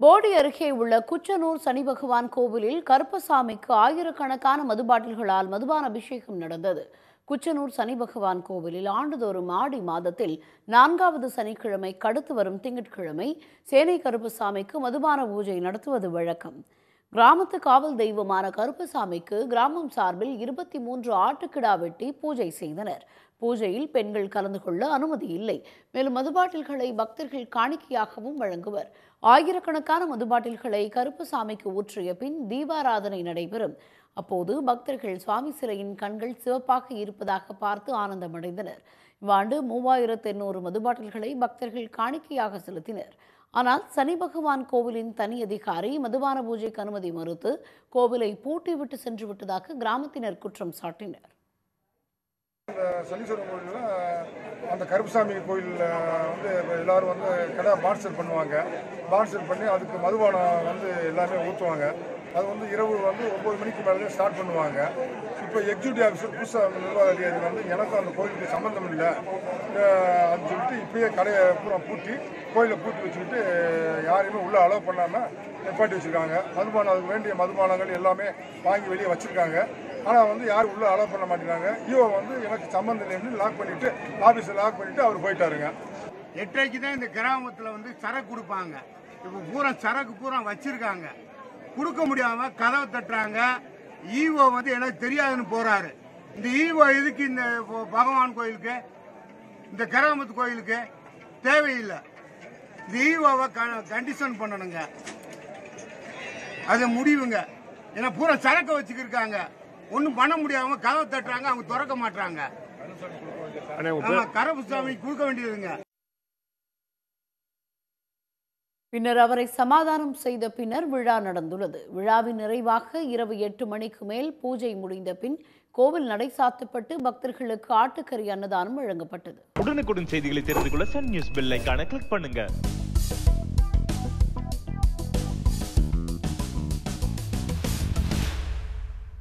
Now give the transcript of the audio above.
போடி அருகே உள்ள குச்சனூர் சனி பகவான் கோவிலில் கருப்பசாமிக்கு ஆயிரக்கணக்கான மதுபாட்டில்களால் மதுபான அபிஷேகம் நடந்தது. குச்சனூர் சனி பகவான் கோவிலில் ஆண்டுதோறும் ஆடி மாதத்தில் நான்காவது சனிக்கிழமை கடுத்து வரும் திங்கட்கிழமை சேனை கருப்பசாமிக்கு மதுபான பூஜை நடத்துவது வழக்கம். கிராமத்து காவல் தெய்வமான கருப்பசாமிக்கு கிராமம் சார்பில் இருபத்தி மூன்று ஆட்டுக்கிடா வெட்டி பூஜை செய்தனர். பூஜையில் பெண்கள் கலந்து கொள்ள அனுமதி இல்லை. மேலும் மதுபாட்டில்களை பக்தர்கள் காணிக்கையாகவும் வழங்குவர். ஆயிரக்கணக்கான மதுபாட்டில்களை கருப்பசாமிக்கு ஊற்றிய பின் தீபாராதனை நடைபெறும். அப்போது பக்தர்கள் சுவாமி சிலையின் கண்கள் சிவப்பாக இருப்பதாக பார்த்து ஆனந்தமடைந்தனர். இவ்வாண்டு மூவாயிரத்து எண்ணூறு மதுபாட்டில்களை பக்தர்கள் காணிக்கையாக செலுத்தினர். ஆனால் சனி பகவான் கோவிலின் தனி அதிகாரி மதுபான பூஜைக்கு அனுமதி மறுத்து கோவிலை பூட்டிவிட்டு சென்று விட்டதாக கிராமத்தினர் குற்றம் சாட்டினர். சனீஸ்வரன் கோயிலில் அந்த கருப்புசாமி கோயிலில் வந்து எல்லோரும் எல்லாரும் வந்து கடை பான்சல் பண்ணுவாங்க. பான்சல் பண்ணி அதுக்கு மதுபானம் வந்து எல்லாமே ஊற்றுவாங்க அது வந்து இரவு வந்து ஒம்பது மணிக்கு மேலே ஸ்டார்ட் பண்ணுவாங்க. இப்போ எக்ஸிக்யூட்டிவ் ஆஃபீஸர் புதுசாக நிர்வாக அதிகாரி வந்து எனக்கும் அந்த கோயிலுக்கு சம்மந்தம் இல்லை. அப்படின்னு சொல்லிட்டு இப்பயே கடையை பூரா பூட்டி கோயிலை பூட்டி வச்சுக்கிட்டு யாரையுமே உள்ளே அலோவ் பண்ணாமல் நிப்பாட்டி வச்சுருக்காங்க. மதுபானம் அதுக்கு வேண்டிய மதுபானங்கள் எல்லாமே வாங்கி வெளியே வச்சுருக்காங்க. ஆனால் வந்து யாரும் உள்ளே அலோவ் பண்ண மாட்டேங்கிறாங்க. ஈவோ வந்து எனக்கு சம்மந்தம் இல்லைன்னு லாக் பண்ணிவிட்டு ஆஃபீஸை லாக் பண்ணிவிட்டு அவர் போயிட்டாருங்க. எட்டரைக்கு தான் இந்த கிராமத்தில் வந்து சரக்கு கொடுப்பாங்க. இப்போ பூரா சரக்கு பூரா வச்சிருக்காங்க. கொடுக்க முடியாம கதவை தட்டுறாங்க. ஈவோ வந்து எனக்கு தெரியாதுன்னு போறாரு. இந்த ஈவோ எதுக்கு இந்த பகவான் கோயிலுக்கு? இந்த கிராமத்து கோயிலுக்கு? தேவையில்லை. இந்த ஈவோவை கண்டிஷன் பண்ணணுங்க. அது முடிவுங்க. ஏன்னா பூரா சரக்கை வச்சுக்கிருக்காங்க. ஒன்றும் பண்ண முடியாம கதவை தட்டுறாங்க அவங்க திறக்க மாட்டாங்க ஆமா கரப்புசாமி கொடுக்க வேண்டியதுங்க. பின்னர் அவரை சமாதானம் செய்த பின்னர் விழா நடந்துள்ளது. விழாவின் நிறைவாக இரவு எட்டு மணிக்கு மேல் பூஜை முடிந்த பின் கோவில் நடை சாத்தப்பட்டு பக்தர்களுக்கு ஆட்டுக்கறி அன்னதானம் வழங்கப்பட்டது. உடனுக்குடன் செய்திகளை தெரிந்து கொள்ள சன் நியூஸ் பெல் ஐகானை கிளிக் பண்ணுங்க.